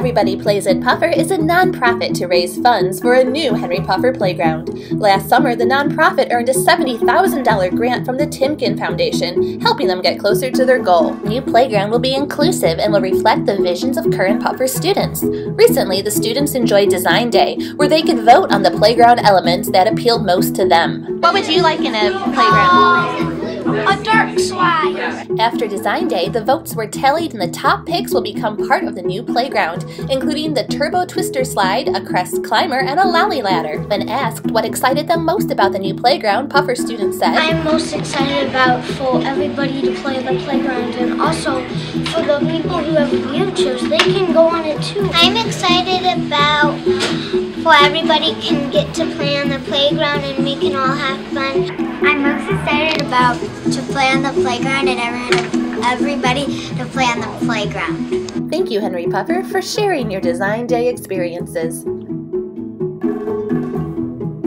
Everybody Plays at Puffer is a nonprofit to raise funds for a new Henry Puffer playground. Last summer, the nonprofit earned a $70,000 grant from the Timken Foundation, helping them get closer to their goal. New playground will be inclusive and will reflect the visions of current Puffer students. Recently, the students enjoyed Design Day, where they could vote on the playground elements that appealed most to them. What would you like in a playground? A dark slide. After Design Day, the votes were tallied and the top picks will become part of the new playground, including the Turbo Twister Slide, a Crest Climber, and a Lolly Ladder. When asked what excited them most about the new playground, Puffer students said, I'm most excited about for everybody to play the playground and also for the people who have wheelchairs, they can go on it too. I'm excited about for everybody can get to play on the playground and we can all have fun. I'm most excited about to play on the playground and everybody to play on the playground. Thank you, Henry Puffer, for sharing your Design Day experiences.